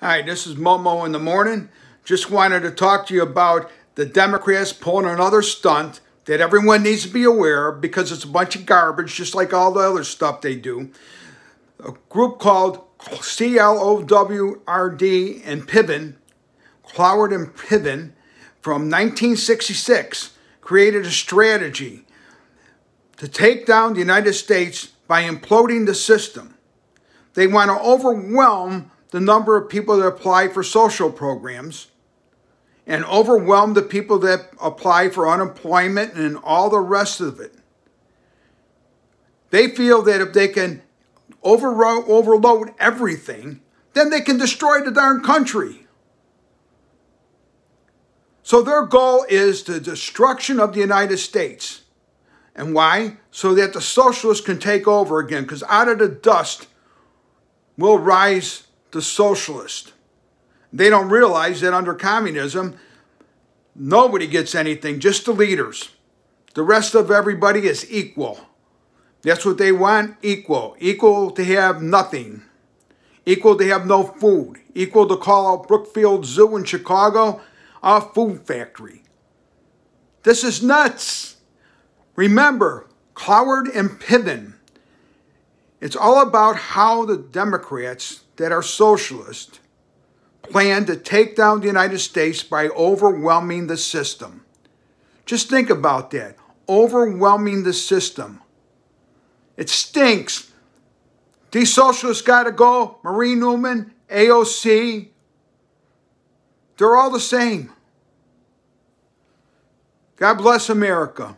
Hi, this is Momo in the morning. Just wanted to talk to you about the Democrats pulling another stunt that everyone needs to be aware of because it's a bunch of garbage, just like all the other stuff they do. A group called Cloward and Piven, Cloward and Piven, from 1966, created a strategy to take down the United States by imploding the system. They want to overwhelm the number of people that apply for social programs and overwhelm the people that apply for unemployment and all the rest of it. They feel that if they can overload everything, then they can destroy the darn country. So their goal is the destruction of the United States. And why? So that the socialists can take over again, because out of the dust will rise the socialist. They don't realize that under communism, nobody gets anything, just the leaders. The rest of everybody is equal. That's what they want, equal. Equal to have nothing. Equal to have no food. Equal to call out Brookfield Zoo in Chicago a food factory. This is nuts. Remember, Cloward and Piven. It's all about how the Democrats that are socialist plan to take down the United States by overwhelming the system. Just think about that. Overwhelming the system. It stinks. These socialists got to go. Marie Newman, AOC, they're all the same. God bless America.